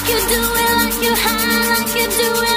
like you do it, like you high, like you do it.